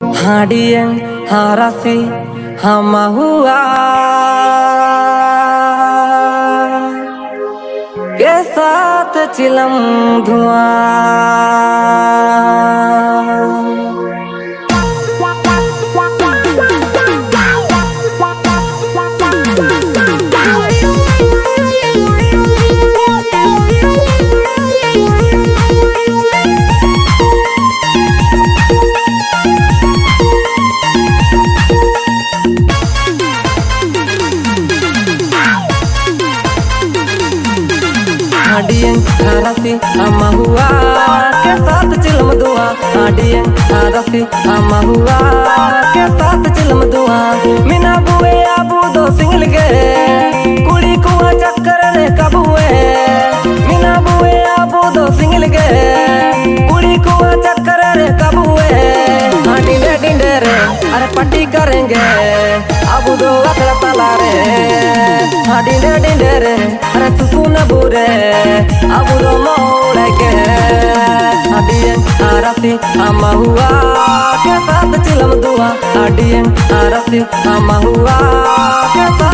हाडियन हारासी हम हुआ के साथ चिलम धुआं हाडियन हारासी, अमहुआ, के साथ चिलम दुआ आडियन हारासी, अमहुआ, के साथ चिलम दुआ, मिना बुए आबू दो सिंगल गे பட்டி கரங்க அபுதோ அக்கல தலாரே அடிண்ட டிண்டரே அரசு சுன பூரே அபுதோ மோளைக்கே. அடியன் அரசி அம்மா ஹுவா கேசாத்து சிலம் துவா அடியன் அரசி அம்மா ஹுவா கேசா